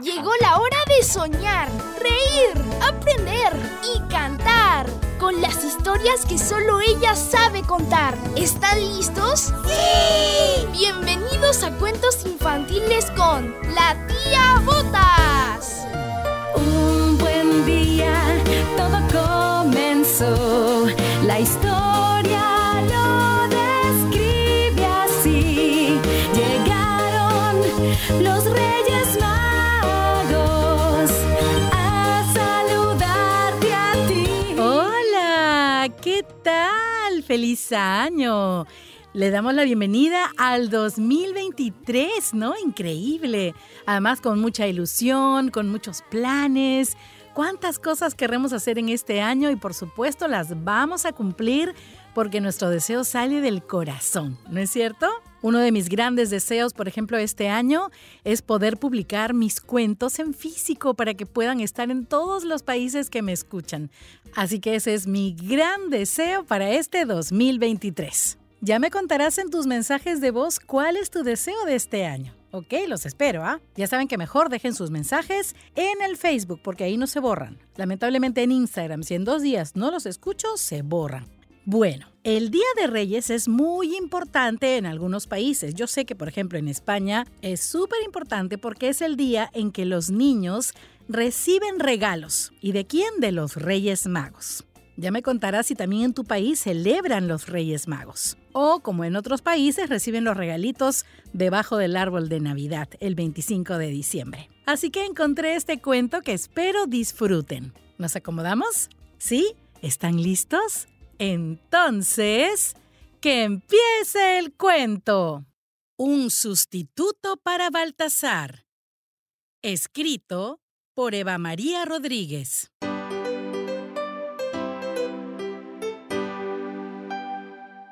Llegó la hora de soñar, reír, aprender y cantar con las historias que solo ella sabe contar. ¿Están listos? ¡Sí! Bienvenidos a Cuentos Infantiles con la tía Botas. ¿Qué tal? ¡Feliz año! Le damos la bienvenida al 2023, ¿no? Increíble. Además, con mucha ilusión, con muchos planes. ¿Cuántas cosas queremos hacer en este año? Y por supuesto las vamos a cumplir porque nuestro deseo sale del corazón, ¿no es cierto? Uno de mis grandes deseos, por ejemplo, este año es poder publicar mis cuentos en físico para que puedan estar en todos los países que me escuchan. Así que ese es mi gran deseo para este 2023. Ya me contarás en tus mensajes de voz cuál es tu deseo de este año. Ok, los espero, ¿ah? Ya saben que mejor dejen sus mensajes en el Facebook porque ahí no se borran. Lamentablemente en Instagram, si en dos días no los escucho, se borran. Bueno, el Día de Reyes es muy importante en algunos países. Yo sé que, por ejemplo, en España es súper importante porque es el día en que los niños reciben regalos. ¿Y de quién? De los Reyes Magos. Ya me contarás si también en tu país celebran los Reyes Magos. O, como en otros países, reciben los regalitos debajo del árbol de Navidad el 25 de diciembre. Así que encontré este cuento que espero disfruten. ¿Nos acomodamos? ¿Sí? ¿Están listos? Entonces, que empiece el cuento. Un sustituto para Baltasar. Escrito por Eva María Rodríguez.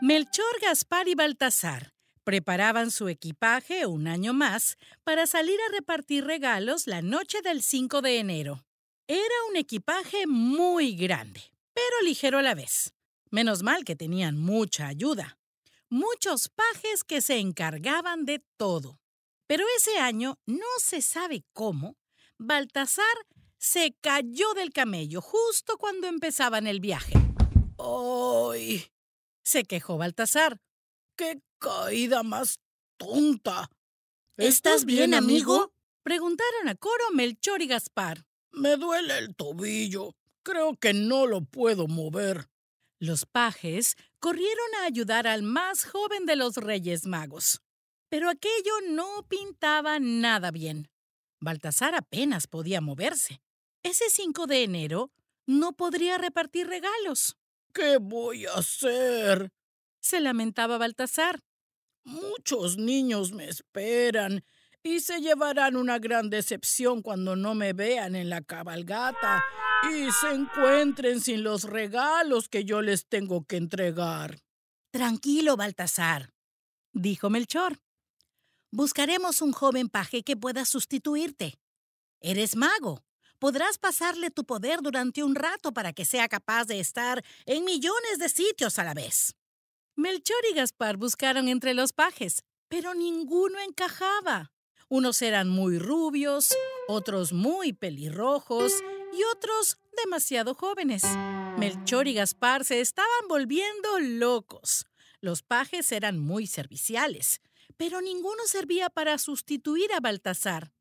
Melchor, Gaspar y Baltasar preparaban su equipaje un año más para salir a repartir regalos la noche del 5 de enero. Era un equipaje muy grande, pero ligero a la vez. Menos mal que tenían mucha ayuda. Muchos pajes que se encargaban de todo. Pero ese año, no se sabe cómo, Baltasar se cayó del camello justo cuando empezaban el viaje. ¡Ay! se quejó Baltasar. ¡Qué caída más tonta! ¿Estás bien, amigo? Preguntaron a coro Melchor y Gaspar. Me duele el tobillo. Creo que no lo puedo mover. Los pajes corrieron a ayudar al más joven de los Reyes Magos. Pero aquello no pintaba nada bien. Baltasar apenas podía moverse. Ese 5 de enero no podría repartir regalos. ¿Qué voy a hacer? se lamentaba Baltasar. Muchos niños me esperan y se llevarán una gran decepción cuando no me vean en la cabalgata y se encuentren sin los regalos que yo les tengo que entregar. Tranquilo, Baltasar, dijo Melchor. Buscaremos un joven paje que pueda sustituirte. Eres mago. Podrás pasarle tu poder durante un rato para que sea capaz de estar en millones de sitios a la vez. Melchor y Gaspar buscaron entre los pajes, pero ninguno encajaba. Unos eran muy rubios, otros muy pelirrojos y otros demasiado jóvenes. Melchor y Gaspar se estaban volviendo locos. Los pajes eran muy serviciales, pero ninguno servía para sustituir a Baltasar.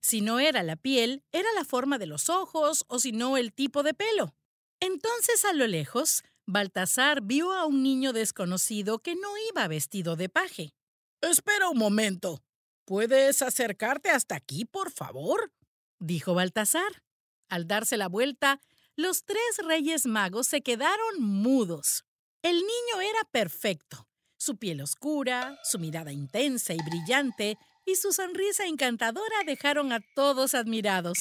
Si no era la piel, era la forma de los ojos o si no el tipo de pelo. Entonces a lo lejos, Baltasar vio a un niño desconocido que no iba vestido de paje. Espera un momento. ¿Puedes acercarte hasta aquí, por favor? dijo Baltasar. Al darse la vuelta, los tres reyes magos se quedaron mudos. El niño era perfecto. Su piel oscura, su mirada intensa y brillante y su sonrisa encantadora dejaron a todos admirados.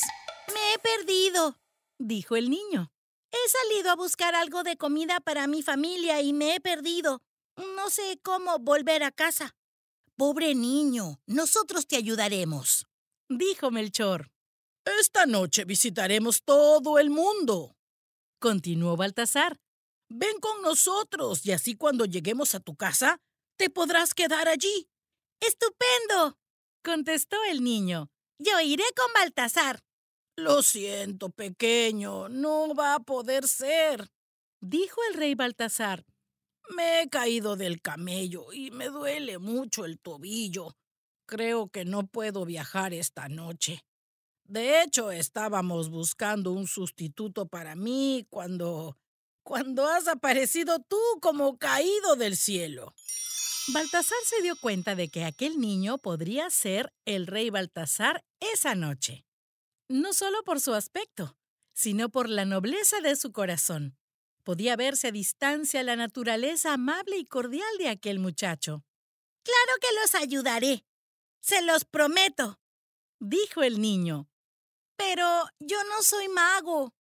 Me he perdido, dijo el niño. He salido a buscar algo de comida para mi familia y me he perdido. No sé cómo volver a casa. Pobre niño, nosotros te ayudaremos, dijo Melchor. Esta noche visitaremos todo el mundo, continuó Baltasar. Ven con nosotros y así cuando lleguemos a tu casa, te podrás quedar allí. ¡Estupendo! contestó el niño. Yo iré con Baltasar. Lo siento, pequeño, no va a poder ser, dijo el rey Baltasar. Me he caído del camello y me duele mucho el tobillo. Creo que no puedo viajar esta noche. De hecho, estábamos buscando un sustituto para mí cuando... cuando has aparecido tú como caído del cielo. Baltasar se dio cuenta de que aquel niño podría ser el rey Baltasar esa noche. No solo por su aspecto, sino por la nobleza de su corazón. Podía verse a distancia la naturaleza amable y cordial de aquel muchacho. Claro que los ayudaré. Se los prometo, dijo el niño. Pero yo no soy mago.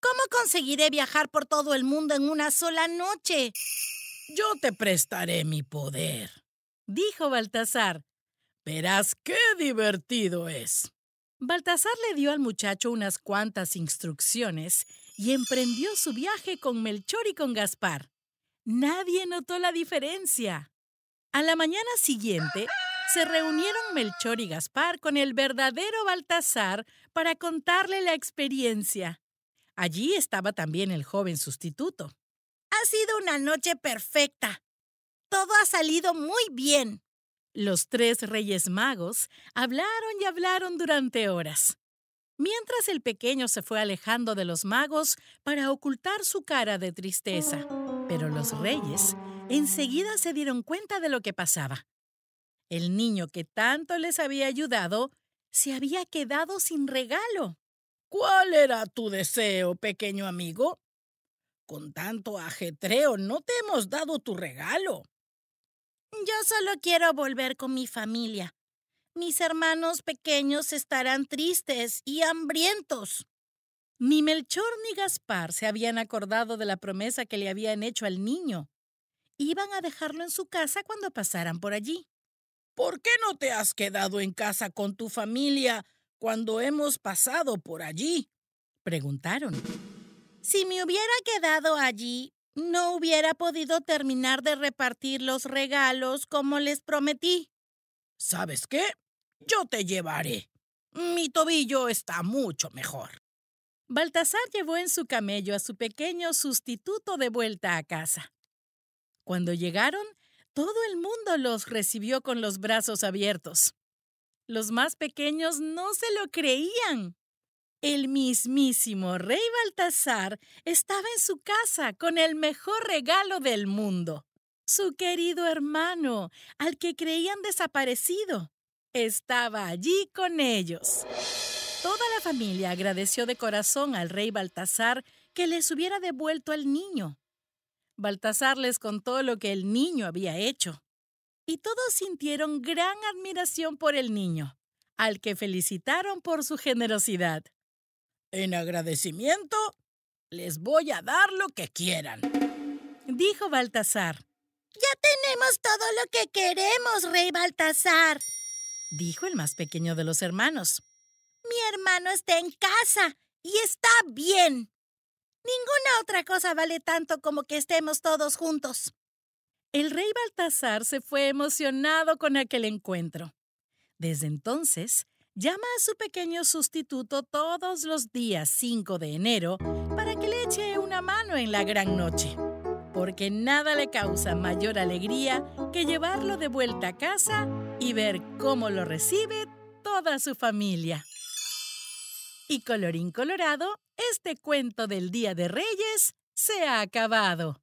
¿Cómo conseguiré viajar por todo el mundo en una sola noche? Yo te prestaré mi poder, dijo Baltasar. Verás qué divertido es. Baltasar le dio al muchacho unas cuantas instrucciones y emprendió su viaje con Melchor y con Gaspar. Nadie notó la diferencia. A la mañana siguiente, se reunieron Melchor y Gaspar con el verdadero Baltasar para contarle la experiencia. Allí estaba también el joven sustituto. Ha sido una noche perfecta. Todo ha salido muy bien. Los tres reyes magos hablaron y hablaron durante horas. Mientras el pequeño se fue alejando de los magos para ocultar su cara de tristeza. Pero los reyes enseguida se dieron cuenta de lo que pasaba. El niño que tanto les había ayudado se había quedado sin regalo. ¿Cuál era tu deseo, pequeño amigo? Con tanto ajetreo no te hemos dado tu regalo. Yo solo quiero volver con mi familia. Mis hermanos pequeños estarán tristes y hambrientos. Ni Melchor ni Gaspar se habían acordado de la promesa que le habían hecho al niño. Iban a dejarlo en su casa cuando pasaran por allí. ¿Por qué no te has quedado en casa con tu familia cuando hemos pasado por allí? Preguntaron. Si me hubiera quedado allí, no hubiera podido terminar de repartir los regalos como les prometí. ¿Sabes qué? Yo te llevaré. Mi tobillo está mucho mejor. Baltasar llevó en su camello a su pequeño sustituto de vuelta a casa. Cuando llegaron, todo el mundo los recibió con los brazos abiertos. Los más pequeños no se lo creían. El mismísimo rey Baltasar estaba en su casa con el mejor regalo del mundo. Su querido hermano, al que creían desaparecido, estaba allí con ellos. Toda la familia agradeció de corazón al rey Baltasar que les hubiera devuelto al niño. Baltasar les contó lo que el niño había hecho. Y todos sintieron gran admiración por el niño, al que felicitaron por su generosidad. En agradecimiento, les voy a dar lo que quieran. Dijo Baltasar. Ya tenemos todo lo que queremos, rey Baltasar. Dijo el más pequeño de los hermanos. Mi hermano está en casa y está bien. Ninguna otra cosa vale tanto como que estemos todos juntos. El rey Baltasar se fue emocionado con aquel encuentro. Desde entonces, llama a su pequeño sustituto todos los días 5 de enero para que le eche una mano en la gran noche, porque nada le causa mayor alegría que llevarlo de vuelta a casa y ver cómo lo recibe toda su familia. Y colorín colorado, este cuento del Día de Reyes se ha acabado.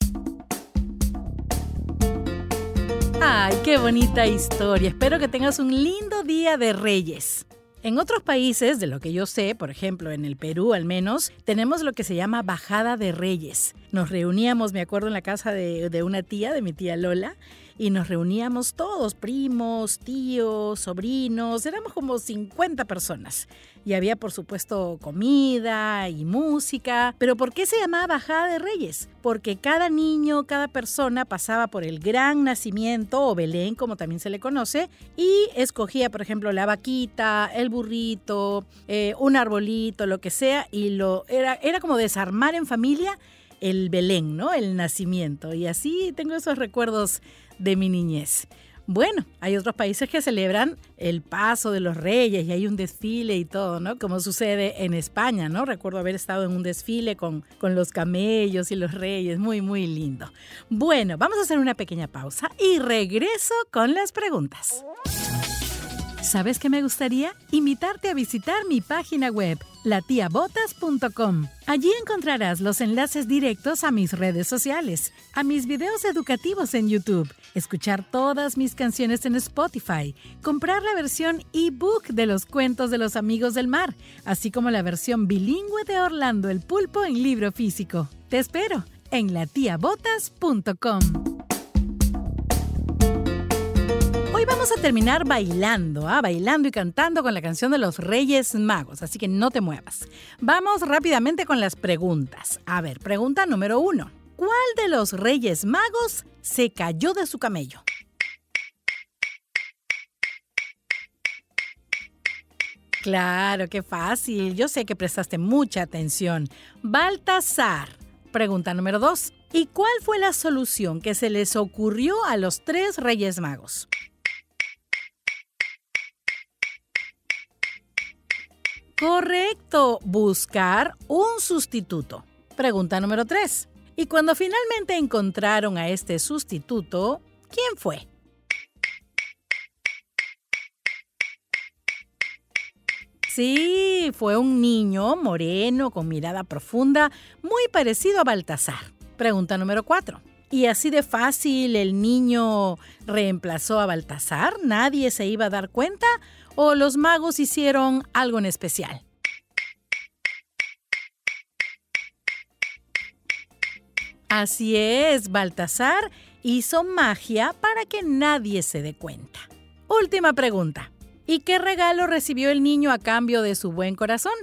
¡Ay, qué bonita historia! Espero que tengas un lindo Día de Reyes. En otros países, de lo que yo sé, por ejemplo en el Perú al menos, tenemos lo que se llama Bajada de Reyes. Nos reuníamos, me acuerdo, en la casa de, de una tía, de mi tía Lola, y nos reuníamos todos, primos, tíos, sobrinos, éramos como 50 personas. Y había, por supuesto, comida y música. Pero ¿por qué se llamaba Bajada de Reyes? Porque cada niño, cada persona pasaba por el gran nacimiento o Belén, como también se le conoce, y escogía, por ejemplo, la vaquita, el burrito, eh, un arbolito, lo que sea, y lo era, era como desarmar en familia el Belén, ¿no? El nacimiento. Y así tengo esos recuerdos de mi niñez. Bueno, hay otros países que celebran el paso de los reyes y hay un desfile y todo, ¿no? Como sucede en España, ¿no? Recuerdo haber estado en un desfile con, con los camellos y los reyes, muy, muy lindo. Bueno, vamos a hacer una pequeña pausa y regreso con las preguntas. ¿Sabes qué me gustaría? Invitarte a visitar mi página web, latiabotas.com. Allí encontrarás los enlaces directos a mis redes sociales, a mis videos educativos en YouTube, escuchar todas mis canciones en Spotify, comprar la versión ebook de los cuentos de los amigos del mar, así como la versión bilingüe de Orlando el Pulpo en libro físico. Te espero en latiabotas.com. Hoy vamos a terminar bailando, ¿ah? bailando y cantando con la canción de los Reyes Magos, así que no te muevas. Vamos rápidamente con las preguntas. A ver, pregunta número uno. ¿Cuál de los Reyes Magos se cayó de su camello? Claro, qué fácil. Yo sé que prestaste mucha atención. Baltasar. Pregunta número dos. ¿Y cuál fue la solución que se les ocurrió a los tres Reyes Magos? Correcto, buscar un sustituto. Pregunta número 3. Y cuando finalmente encontraron a este sustituto, ¿quién fue? Sí, fue un niño moreno con mirada profunda, muy parecido a Baltasar. Pregunta número 4. ¿Y así de fácil el niño reemplazó a Baltasar? ¿Nadie se iba a dar cuenta? ¿O los magos hicieron algo en especial? Así es, Baltasar hizo magia para que nadie se dé cuenta. Última pregunta. ¿Y qué regalo recibió el niño a cambio de su buen corazón?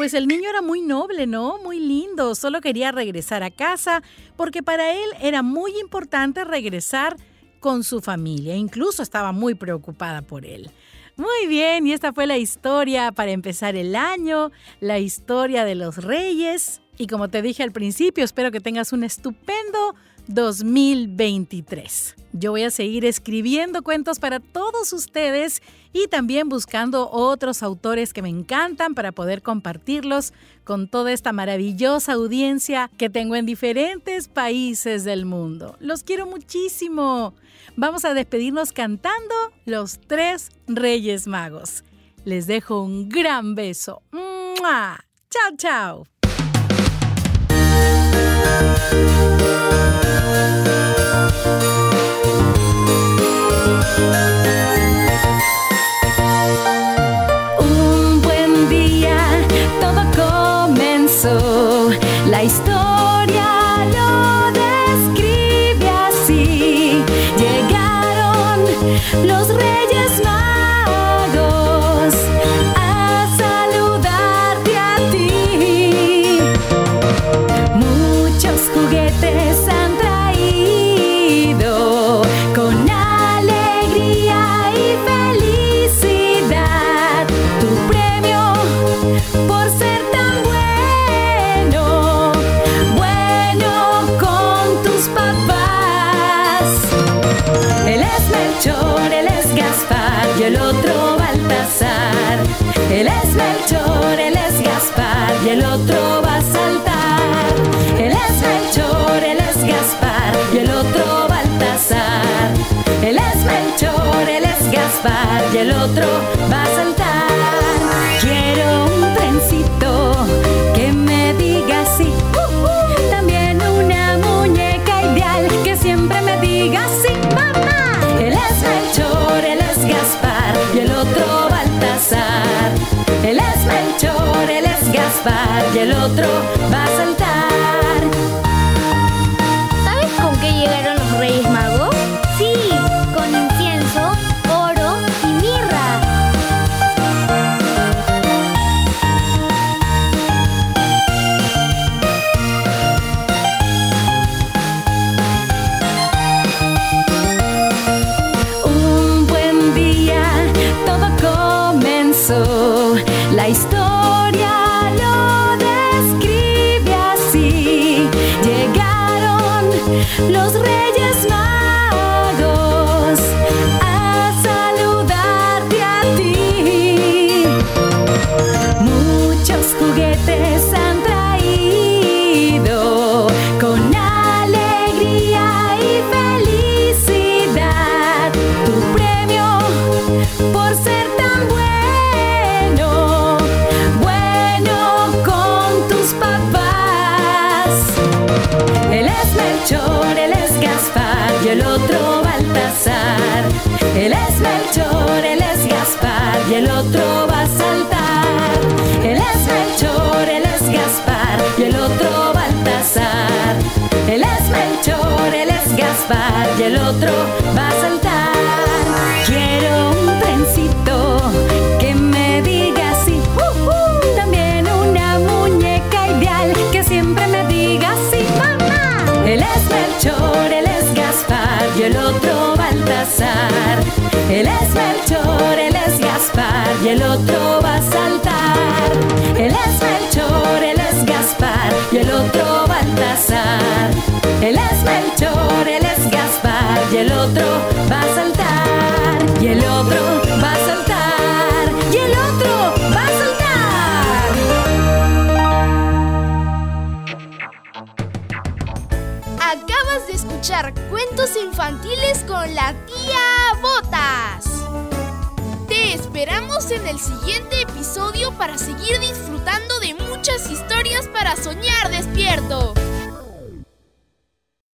Pues el niño era muy noble, ¿no? Muy lindo. Solo quería regresar a casa porque para él era muy importante regresar con su familia. Incluso estaba muy preocupada por él. Muy bien, y esta fue la historia para empezar el año, la historia de los reyes. Y como te dije al principio, espero que tengas un estupendo 2023. Yo voy a seguir escribiendo cuentos para todos ustedes y también buscando otros autores que me encantan para poder compartirlos con toda esta maravillosa audiencia que tengo en diferentes países del mundo. Los quiero muchísimo. Vamos a despedirnos cantando Los Tres Reyes Magos. Les dejo un gran beso. Chao, chao. Y el otro va a saltar. Quiero un trencito que me diga sí. También una muñeca ideal que siempre me diga sí, mamá. Él es Melchor, él es Gaspar y el otro Baltasar. Él es Melchor, él es Gaspar y el otro va otro va a saltar. Quiero un trencito que me diga sí. También una muñeca ideal que siempre me diga sí, mamá. Él es Melchor, él es Gaspar y el otro Baltasar. Él es Melchor, él es Gaspar y el otro va a saltar. Él es Melchor, él es Gaspar y el otro Baltasar. Él es Melchor, el otro va a saltar. Y el otro va a saltar. Y el otro va a saltar. Acabas de escuchar cuentos infantiles con la tía Botas. Te esperamos en el siguiente episodio para seguir disfrutando de muchas historias para soñar despierto.